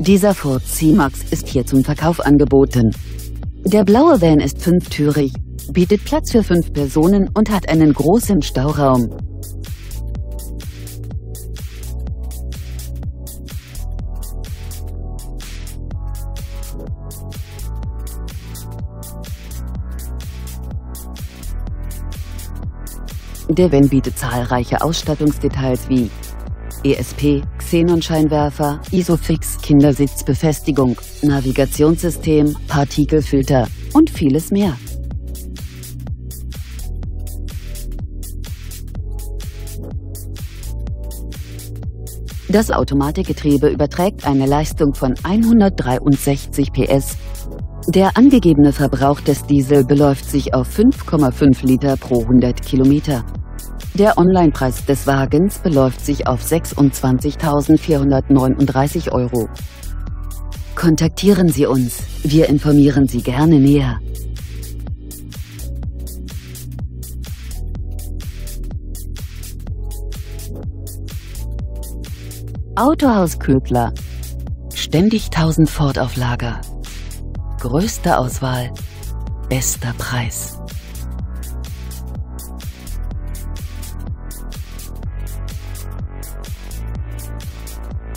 Dieser Ford C-Max ist hier zum Verkauf angeboten. Der blaue Van ist fünftürig, bietet Platz für fünf Personen und hat einen großen Stauraum. Der Van bietet zahlreiche Ausstattungsdetails wie ESP, Xenonscheinwerfer, Isofix, Kindersitzbefestigung, Navigationssystem, Partikelfilter und vieles mehr. Das Automatikgetriebe überträgt eine Leistung von 163 PS. Der angegebene Verbrauch des Diesel beläuft sich auf 5,5 Liter pro 100 Kilometer. Der Onlinepreis des Wagens beläuft sich auf 26.439 Euro. Kontaktieren Sie uns, wir informieren Sie gerne näher. Autohaus Köbler. Ständig 1000 Ford auf Lager. Größte Auswahl, bester Preis.